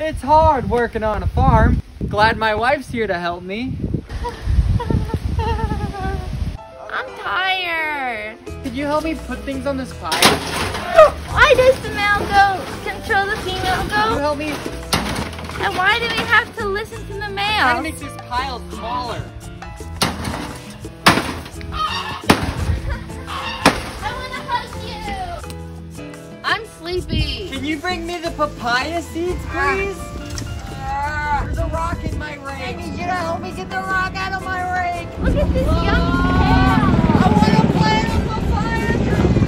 It's hard working on a farm. Glad my wife's here to help me. I'm tired. Could you help me put things on this pile? Why does the male goat control the female Can you goat? help me And why do we have to listen to the try to male? make this pile smaller? I want to hug you. I'm sleepy. Can you bring me the papaya seeds, please? Ah, There's a rock in my rake. I need you to help me get the rock out of my rake. Look at this young I want to plant a papaya tree.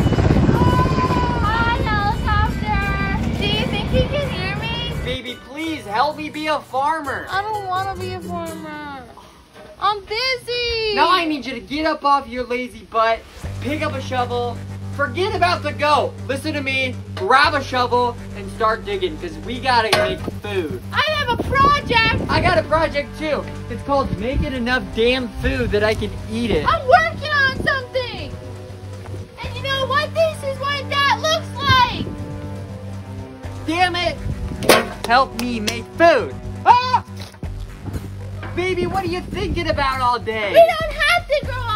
Hi, helicopter. Do you think he can hear me? Baby, please help me be a farmer. I don't want to be a farmer. I'm busy. Now I need you to get up off your lazy butt, pick up a shovel, forget about the goat. Listen to me, grab a shovel, and start digging, because we gotta make food. I have a project. I got a project too. It's called Making Enough Damn Food That I Can Eat It. I'm working on something. And you know what? This is what that looks like. Damn it! Help me make food. Ah! Baby, what are you thinking about all day? We don't have to grow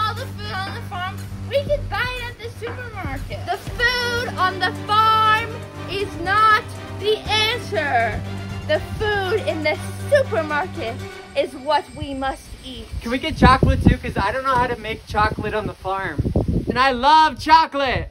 on the farm is not the answer. The food in the supermarket is what we must eat. Can we get chocolate too? Because I don't know how to make chocolate on the farm. And I love chocolate.